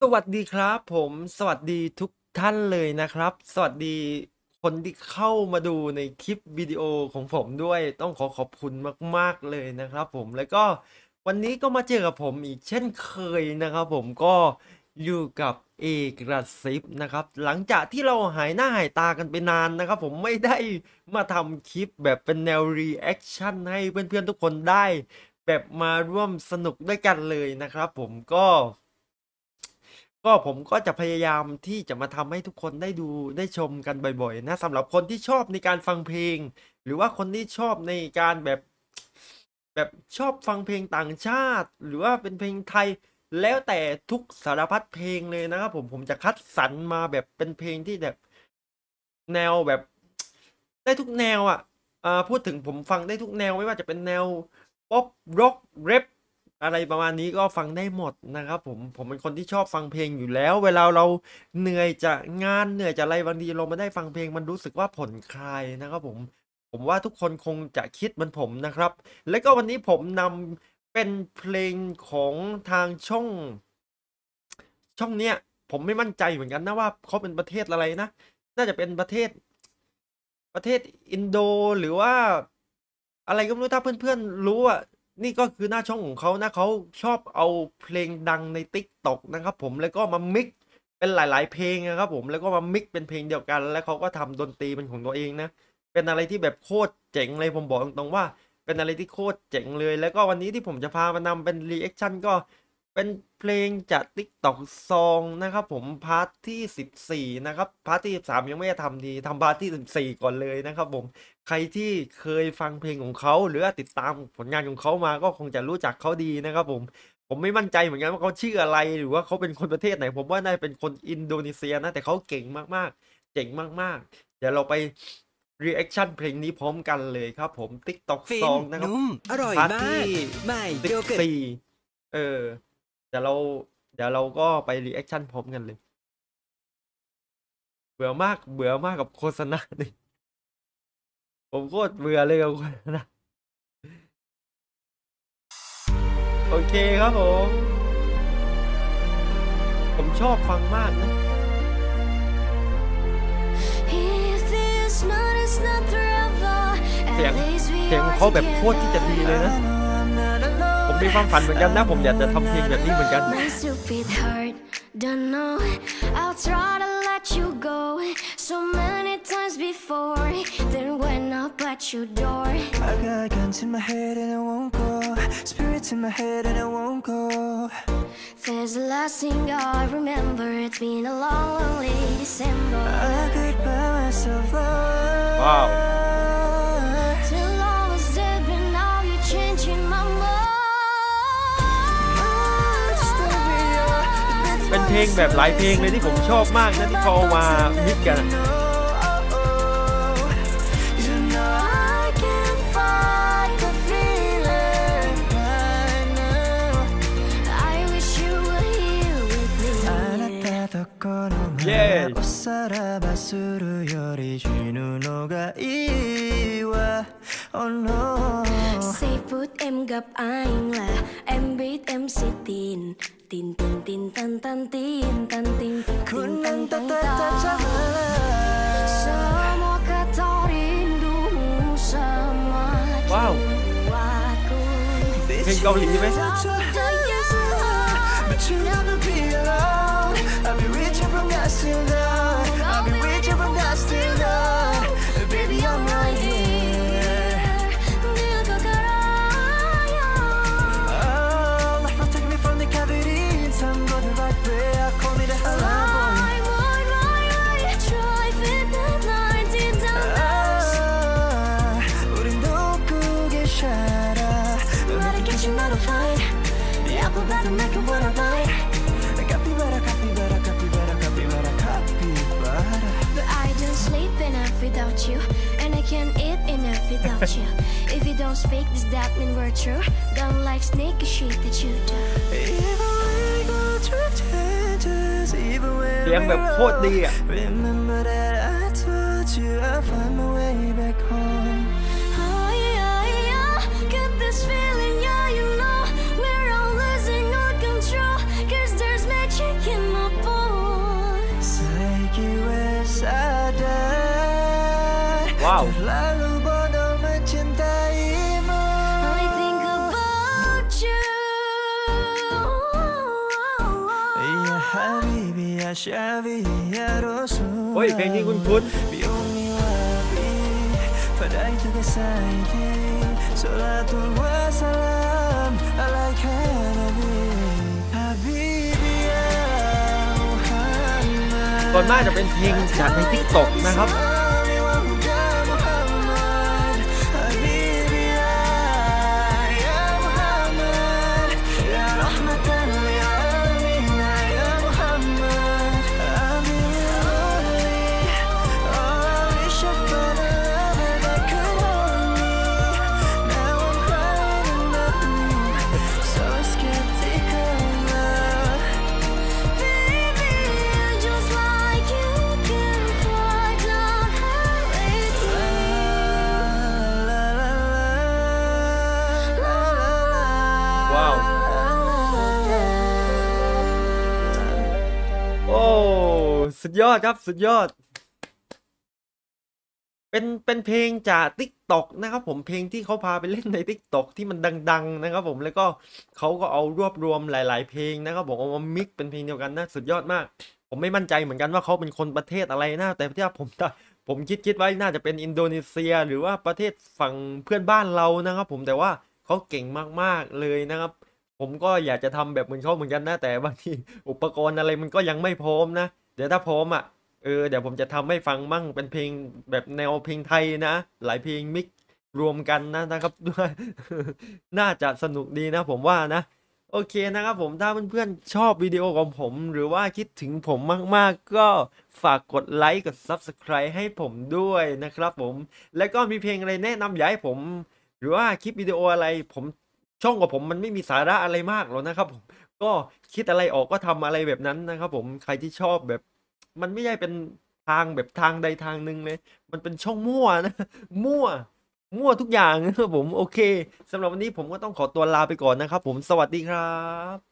สวัสดีครับผมสวัสดีทุกท่านเลยนะครับ สวัสดีคนที่เข้ามาดูในคลิปวิดีโอของผมด้วยต้องขอขอบคุณมาก ๆ เลยนะครับผมแล้วก็วันนี้ก็มาเจอกับผมอีกเช่นเคยนะครับ ผมก็อยู่กับเอกระซิบนะครับ หลังจากที่เราหายหน้าหายตากันไปนานนะครับ ผมไม่ได้มาทำคลิปแบบเป็นแนว reaction ให้เพื่อนๆทุกคนได้ แบบมาร่วมสนุกด้วยกันเลยนะครับ ผมก็ ก็ผมก็จะพยายามที่จะมาทำให้ทุกคนได้ดูได้ชมกันบ่อยๆ นะสำหรับคนที่ชอบในการฟังเพลง หรือว่าคนที่ชอบในการแบบ แบบชอบฟังเพลงต่างชาติ หรือว่าเป็นเพลงไทย แล้วแต่ทุกสารพัดเพลงเลยนะครับผมผมจะคัดสรรมาแบบเป็นเพลงที่แบบ แนวแบบ ได้ทุกแนวอะอ่าพูดถึงผมฟังได้ทุกแนวไม่ว่าจะเป็นแนวป๊อปร็อกเรป อะไรประมาณนี้ก็ฟังได้หมดนะครับผมผมเป็นคนที่ชอบฟังเพลงอยู่แล้ว เวลาเราเหนื่อยจากงานเหนื่อยจากอะไรบางทีเรามาได้ฟังเพลงมันรู้สึกว่าผ่อนคลายนะครับผมผมว่าทุกคนคงจะคิดเหมือนผมนะครับ และก็วันนี้ผมนำเป็นเพลงของทางช่อง ช่องเนี้ยผมไม่มั่นใจเหมือนกันนะว่าเขาเป็นประเทศอะไรนะ น่าจะเป็นประเทศ ประเทศอินโดหรือว่า อะไรก็ไม่รู้ถ้าเพื่อนๆรู้อะ นี่ก็คือหน้าช่องของเขานะเขาชอบเอาเพลงดังใน TikTok นะครับผมแล้วก็มา mix เป็นหลาย ๆ เพลงนะครับผมแล้วก็มา mix เป็นเพลงเดียวกัน แล้วเขาก็ทำดนตรีเป็นของตัวเองนะ เป็นอะไรที่แบบโคตรเจ๋งเลยผมบอกตรงๆว่า เป็นอะไรที่โคตรเจ๋งเลย แล้วก็วันนี้ที่ผมจะพามานำเป็น reaction ก็ เป็นเพลงจาก TikTok ซองนะครับผมพาร์ทที่ 14 นะครับพาร์ทที่ 13 ยังไม่ได้ทำดีทำพาร์ทที่ 14 ก่อนเลยนะครับผมใครที่เคยฟังเพลงของเขาหรือติดตามผลงานของเขามาก็คงจะรู้จักเขาดีนะครับผมผมไม่มั่นใจเหมือนกันว่าเขาชื่ออะไรหรือว่าเขาเป็นคนประเทศไหน ผมว่าน่าจะเป็นคนอินโดนีเซียนะแต่เขาเก่งมากๆเจ๋งมากๆ เดี๋ยวเราไปรีแอคชั่นเพลงนี้พร้อมกันเลยครับผม TikTok ฟินซองนะครับนุ่มอร่อยพาร์ทมาที่กใหม่สิโยบเกิร์ตสี่เออ เดี๋ยวเรา เดี๋ยวเราก็ไป reaction พร้อมกันเลย เบื่อมาก เบื่อมากกับโฆษณาเลยผมโคตรเบื่อเลยกับโฆษณาโอเคครับผม ผมชอบฟังมากนะ If this night is not forever, เสียง at least we เสียง are เขาแบบโคตรที่จะดีเลยนะผ มมีความฝันเหมือนกันนะ ผมอยากจะทำเพลงแบบนี้เหมือนกัน My stupid heart, don't know. I'll try to let you go so many times before. Then when up at your door, I got guns in my head and I won't go. Spirits in my head and I won't go. there's the last thing I remember. It's been a long, lonely December. I could buy myself love. Wow. เพลงแบบหลายเพลงเลยที่ผมชอบมากนะที่เขามามิกกันเย้เซฟุตเอ็มกับไอ้ละเอ็มบีทเอ็มซิ tin tin tin tan tan tin tan tin tin tan tan tan. Semua kata rindu semakin wow. kuatku Kau lihat ni, Bes. make it what I like Capybara, capybara, capybara, capybara, capybara But I don't sleep enough without you And I can't eat enough without you. If you don't speak, does that mean we're true? Don't like sneaky shit that you do. Even when we go through changes Even when we're old Remember that I told you I find my way โอ้ยเพลงนี้คุณพุณก่อนหน้าจะเป็นเพลงจากในทิกตอกนะครับ สุดยอดครับสุดยอด เป็นเป็นเพลงจาก t ิ k t o k นะครับผมเพลงที่เขาพาไปเล่นใน t ิ k t o k ที่มันดัง ๆ นะครับ ผมแล้วก็เขาก็เอารวบรวมหลาย ๆ เพลงนะครับผมเอามามิกเป็นเพลงเดียวกันนะสุดยอดมาก ผมไม่มั่นใจเหมือนกันว่าเขาเป็นคนประเทศอะไรนะแต่ที่ผมผมคิดคิดไว้น่าจะเป็นอินโดนีเซีย หรือว่าประเทศฝั่งเพื่อนบ้านเรานะครับ ผมแต่ว่าเขาเก่งมากๆเลยนะครับผมก็อยากจะทำแบบเหมือนเขาเหมือนกันนะแต่บางทีอุปกรณ์อะไรมันก็ยังไม่พร้อมนะ ดี๋ยวถ้าพร้อมอะเออเดี๋ยวผมจะทำให้ฟังมั่งเป็นเพลงแบบแนวเพลงไทยนะ หลายเพลงมิกรวมกันนะนะครับด้วยน่าจะสนุกดีนะผมว่านะ โอเคนะครับผมถ้าเพื่อนๆชอบวิดีโอของผม หรือว่าคิดถึงผมมากๆ ก็ฝากกดไลค์กด Subscribe ให้ผมด้วยนะครับผม แล้วก็มีเพลงอะไรแนะนำอยากให้ผม หรือว่าคลิปวิดีโออะไรผมช่องของผมมันไม่มีสาระอะไรมากหรอกนะครับผมก็คิดอะไรออกก็ทำอะไรแบบนั้นนะครับผมใครที่ชอบแบบ มันไม่ใช่เป็นทางแบบทางใดทางหนึ่งเลย มันเป็นช่องมั่วนะมั่ว มั่วทุกอย่างนะครับผมโอเคสำหรับวันนี้ผมก็ต้องขอตัวลาไปก่อนนะครับผมสวัสดีครับ